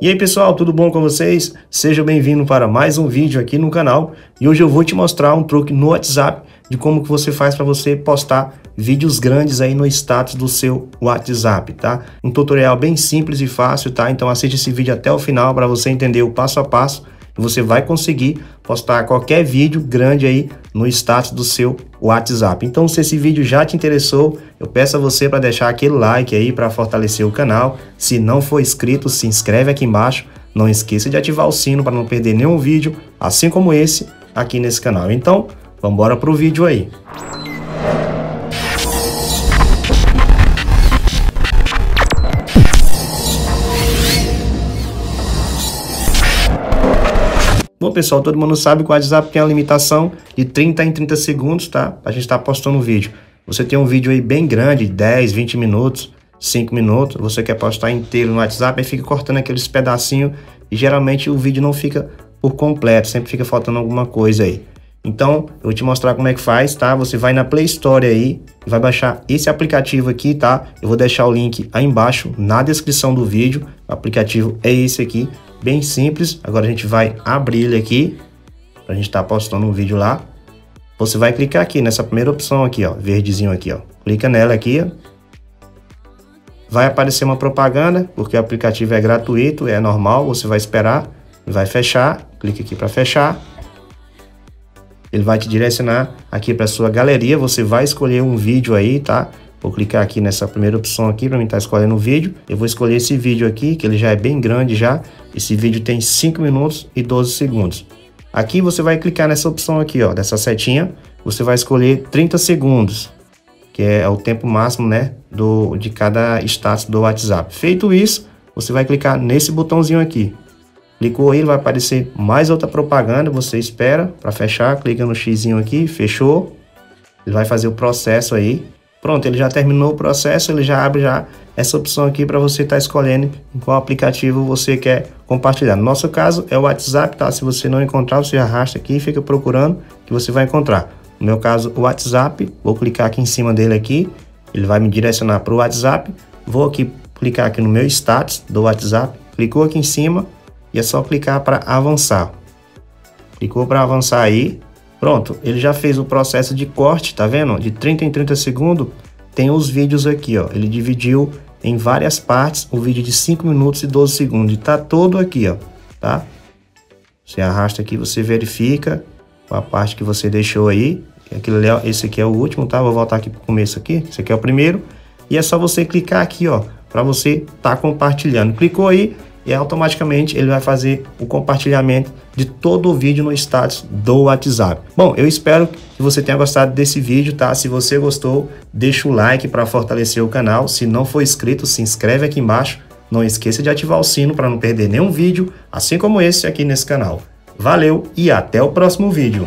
E aí pessoal, tudo bom com vocês? Seja bem-vindo para mais um vídeo aqui no canal e hoje eu vou te mostrar um truque no WhatsApp de como que você faz para você postar vídeos grandes aí no status do seu WhatsApp, tá? Um tutorial bem simples e fácil, tá? Então assiste esse vídeo até o final para você entender o passo a passo você vai conseguir postar qualquer vídeo grande aí no status do seu WhatsApp. Então, se esse vídeo já te interessou, eu peço a você para deixar aquele like aí para fortalecer o canal. Se não for inscrito, se inscreve aqui embaixo. Não esqueça de ativar o sino para não perder nenhum vídeo, assim como esse aqui nesse canal. Então, vamos embora pro vídeo aí. Bom, pessoal, todo mundo sabe que o WhatsApp tem a limitação de 30 em 30 segundos, tá? A gente está postando um vídeo. Você tem um vídeo aí bem grande, 10, 20 minutos, 5 minutos, você quer postar inteiro no WhatsApp, aí fica cortando aqueles pedacinhos e geralmente o vídeo não fica por completo, sempre fica faltando alguma coisa aí. Então, eu vou te mostrar como é que faz, tá? Você vai na Play Store aí vai baixar esse aplicativo aqui, tá? Eu vou deixar o link aí embaixo na descrição do vídeo. O aplicativo é esse aqui bem simples. Agora a gente vai abrir ele aqui, a gente tá postando um vídeo lá. Você vai clicar aqui nessa primeira opção aqui, ó, verdezinho aqui, ó. Clica nela aqui, ó. Vai aparecer uma propaganda, porque o aplicativo é gratuito, é normal, você vai esperar, vai fechar, clica aqui para fechar. Ele vai te direcionar aqui para sua galeria, você vai escolher um vídeo aí, tá? Vou clicar aqui nessa primeira opção aqui para mim estar tá escolhendo o vídeo. Eu vou escolher esse vídeo aqui, que ele já é bem grande já. Esse vídeo tem 5 minutos e 12 segundos. Aqui você vai clicar nessa opção aqui, ó, dessa setinha. Você vai escolher 30 segundos, que é o tempo máximo, né, do, de cada status do WhatsApp. Feito isso, você vai clicar nesse botãozinho aqui. Clicou aí, vai aparecer mais outra propaganda, você espera para fechar, clica no X aqui, fechou. Ele vai fazer o processo aí. Pronto, ele já terminou o processo, ele já abre já essa opção aqui para você estar tá escolhendo em qual aplicativo você quer compartilhar. No nosso caso é o WhatsApp, tá? Se você não encontrar, você arrasta aqui e fica procurando que você vai encontrar. No meu caso, o WhatsApp, vou clicar aqui em cima dele aqui, ele vai me direcionar para o WhatsApp. Vou aqui clicar aqui no meu status do WhatsApp, clicou aqui em cima e é só clicar para avançar. Clicou para avançar aí, Pronto, ele já fez o processo de corte, tá vendo? De 30 em 30 segundos, tem os vídeos aqui, ó. Ele dividiu em várias partes o vídeo de 5 minutos e 12 segundos. E tá todo aqui, ó, tá? Você arrasta aqui, você verifica a parte que você deixou aí. Aquilo ali, ó, esse aqui é o último, tá? Vou voltar aqui pro começo aqui. Esse aqui é o primeiro. E é só você clicar aqui, ó, para você tá compartilhando. Clicou aí, e automaticamente ele vai fazer o compartilhamento de todo o vídeo no status do WhatsApp. Bom, eu espero que você tenha gostado desse vídeo, tá? Se você gostou, deixa o like para fortalecer o canal. Se não for inscrito, se inscreve aqui embaixo. Não esqueça de ativar o sino para não perder nenhum vídeo, assim como esse aqui nesse canal. Valeu e até o próximo vídeo.